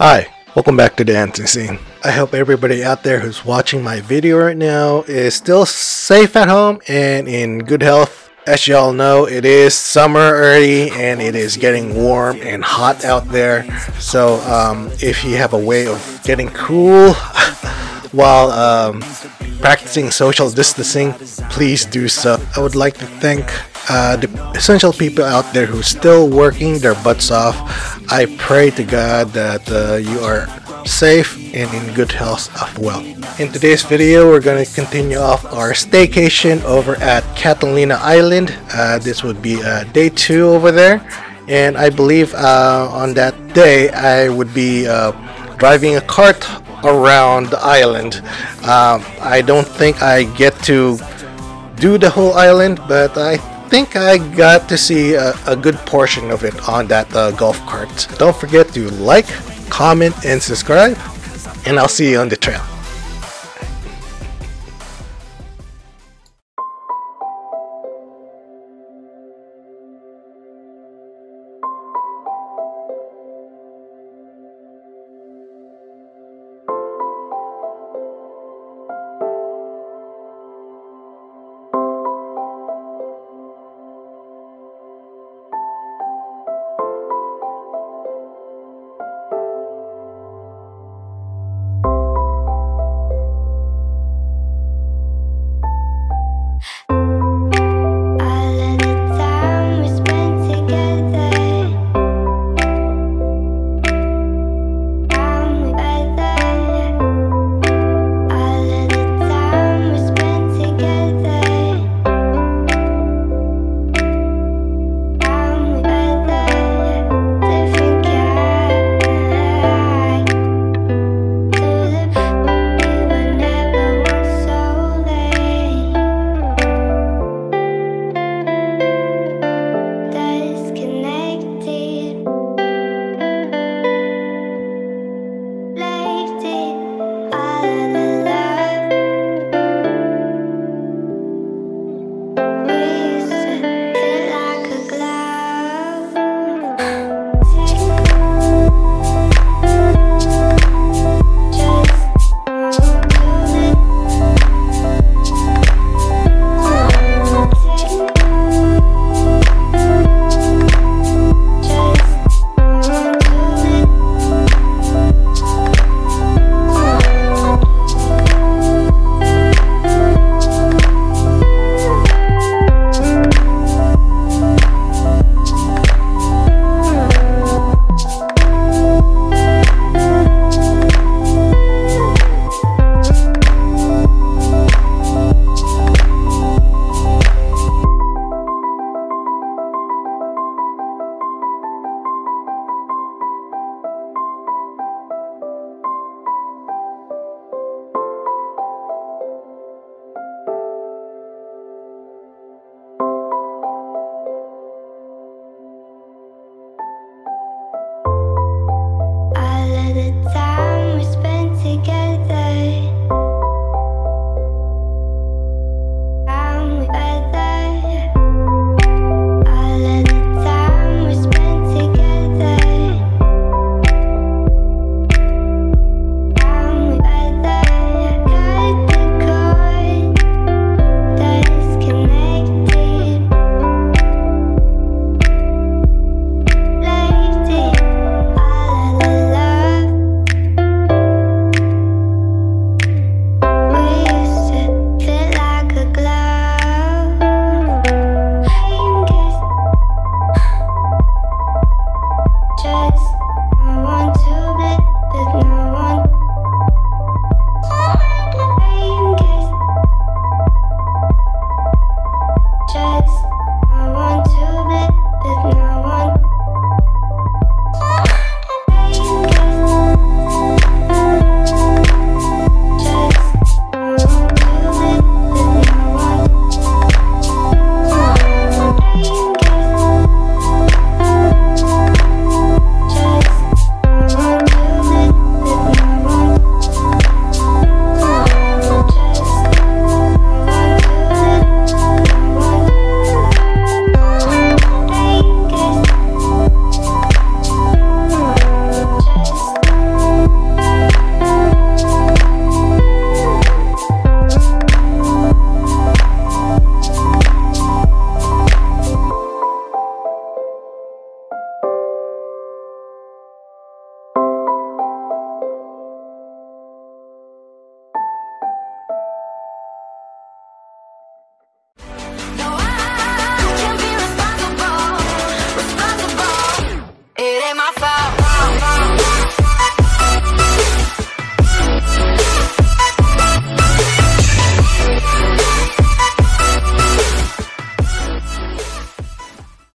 Hi, welcome back to the Anthony Scene. I hope everybody out there who's watching my video right now is still safe at home and in good health. As y'all know, it is summer already and it is getting warm and hot out there. So um, if you have a way of getting cool while um, practicing social distancing, please do so. I would like to thank uh, the essential people out there who are still working their butts off. I pray to God that uh, you are safe and in good health as well. In today's video, we're going to continue off our staycation over at Catalina Island. Uh, this would be uh, day two over there. And I believe uh, on that day, I would be uh, driving a cart around the island. Um, I don't think I get to do the whole island, but I think I got to see a, a good portion of it on that uh, golf cart. Don't forget to like, comment, and subscribe, and I'll see you on the trail.